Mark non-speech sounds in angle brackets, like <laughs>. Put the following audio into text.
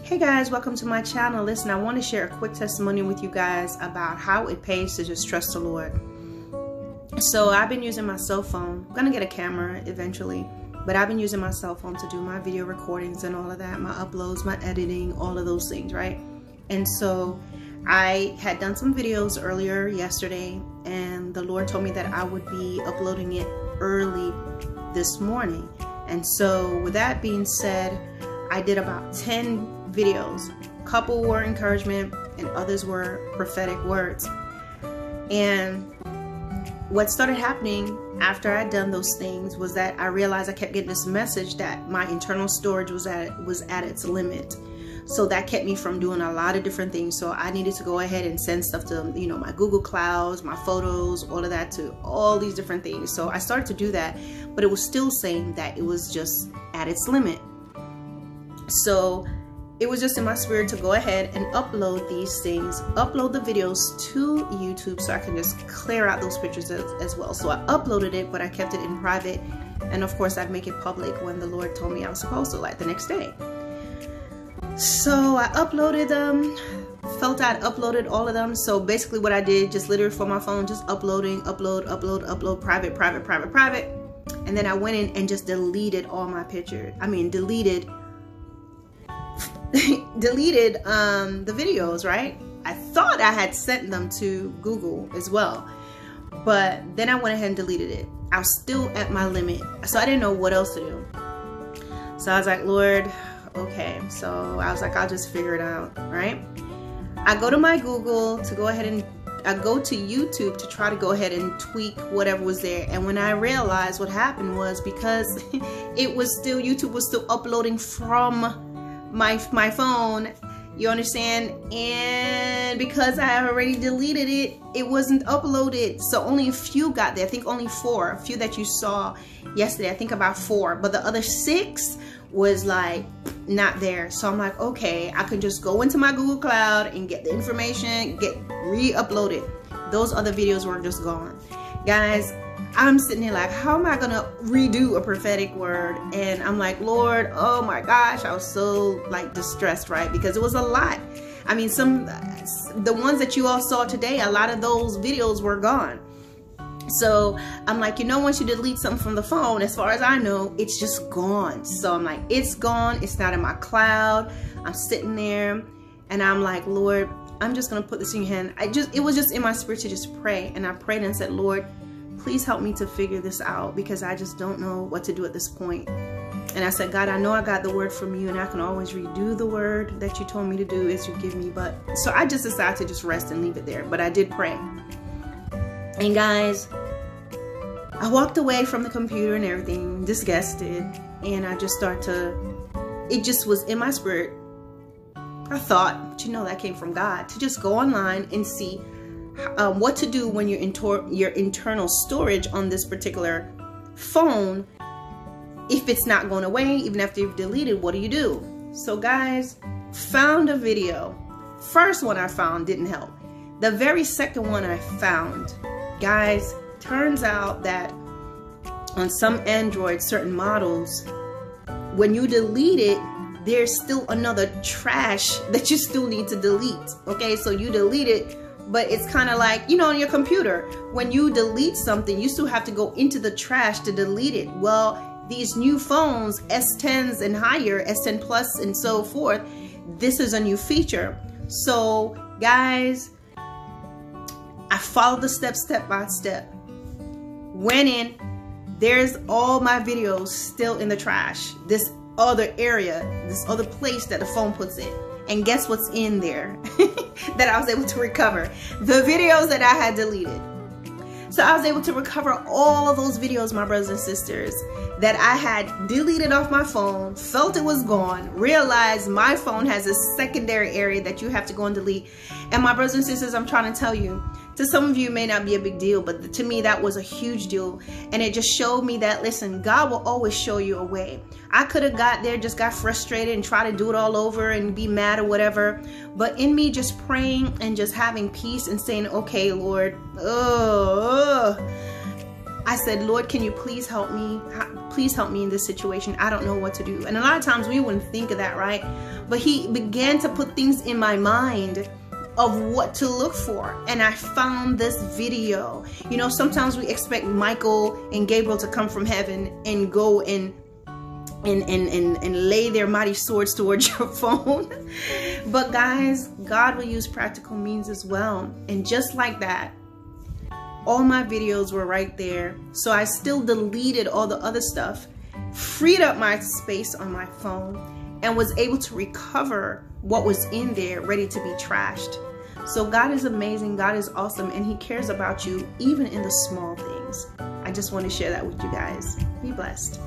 Hey guys, welcome to my channel. Listen, I want to share a quick testimony with you guys about how it pays to just trust the Lord. So I've been using my cell phone. I'm gonna get a camera eventually, but I've been using my cell phone to do my video recordings and all of that, my uploads, my editing, all of those things, right? And so I had done some videos earlier yesterday, and the Lord told me that I would be uploading it early this morning. And so with that being said, I did about 10 videos. A couple were encouragement and others were prophetic words. And what started happening after I'd done those things was that I realized I kept getting this message that my internal storage was at was at its limit. So that kept me from doing a lot of different things. So I needed to go ahead and send stuff to, you know, my Google Clouds, my photos, all of that to all these different things. So I started to do that, but it was still saying that it was just at its limit. So it was just in my spirit to go ahead and upload these things, upload the videos to YouTube so I can just clear out those pictures as, as, well. So I uploaded it, but I kept it in private. And of course, I'd make it public when the Lord told me I was supposed to, like the next day. So I uploaded them, felt I'd uploaded all of them. So basically what I did, just literally for my phone, just uploading, upload, upload, upload, private, private, private, private. And then I went in and just deleted all my pictures. I mean, deleted <laughs> deleted um, the videos, right? I thought I had sent them to Google as well, but then I went ahead and deleted it. I was still at my limit, so I didn't know what else to do. So I was like, Lord, okay. So I was like, I'll just figure it out, right? I go to my Google to go ahead and I go to YouTube to try to go ahead and tweak whatever was there. And when I realized what happened was because <laughs> it was still, YouTube was still uploading from my my phone you understand? And because i already deleted it it wasn't uploaded. So only a few got there. I think only four a few that you saw yesterday. I think about four. But the other six was like not there. So i'm like okay i can just go into my google cloud and get the information get re-uploaded. Those other videos were just gone. Guys I'm sitting here like, how am I gonna redo a prophetic word? And I'm like, Lord, oh my gosh, I was so like distressed, right? Because it was a lot. I mean, some, the ones that you all saw today, a lot of those videos were gone. So I'm like, you know, once you delete something from the phone, as far as I know, it's just gone. So I'm like, it's gone. It's not in my cloud. I'm sitting there and I'm like, Lord, I'm just to put this in your hand. I just, it was just in my spirit to just pray. And I prayed and said, Lord, please help me to figure this out because I just don't know what to do at this point. And I said, God, I know I got the word from you and I can always redo the word that you told me to do as you give me. But so I just decided to just rest and leave it there. But I did pray. And guys, I walked away from the computer and everything, disgusted. And I just start to, it just was in my spirit. I thought, but you know, that came from God to just go online and see um, what to do when your, your internal storage on this particular phone, if it's not going away, even after you've deleted, what do you do? So guys, found a video. First one I found didn't help. The very second one I found, guys, turns out that on some Android, certain models, when you delete it, there's still another trash <laughs> that you still need to delete. Okay, so you delete it, but it's kind of like you know on your computer when you delete something you still have to go into the trash to delete it. Well these new phones s10s and higher s10 plus and so forth this is a new feature. So guys i followed the steps step by step. Went in there's all my videos still in the trash. This other area this other place that the phone puts it and guess what's in there <laughs> that I was able to recover? The videos that I had deleted. So I was able to recover all those videos, my brothers and sisters, that I had deleted off my phone, felt it was gone, realized my phone has a secondary area that you have to go and delete. And my brothers and sisters, I'm trying to tell you, to some of you may not be a big deal, but to me that was a huge deal. And it just showed me that, listen, God will always show you a way. I could have got there, just got frustrated and try to do it all over and be mad or whatever. But in me just praying and just having peace and saying, okay, Lord, oh, I said, Lord, can you please help me? Please help me in this situation. I don't know what to do. And a lot of times we wouldn't think of that, right? But He began to put things in my mind of what to look for and I found this video. You know sometimes we expect Michael and Gabriel to come from heaven and go and and and and, and lay their mighty swords towards <laughs> your phone. But guys God will use practical means as well. And just like that all my videos were right there. So I still deleted all the other stuff, freed up my space on my phone, and was able to recover what was in there ready to be trashed. So God is amazing, God is awesome, and He cares about you even in the small things. I just want to share that with you guys. Be blessed.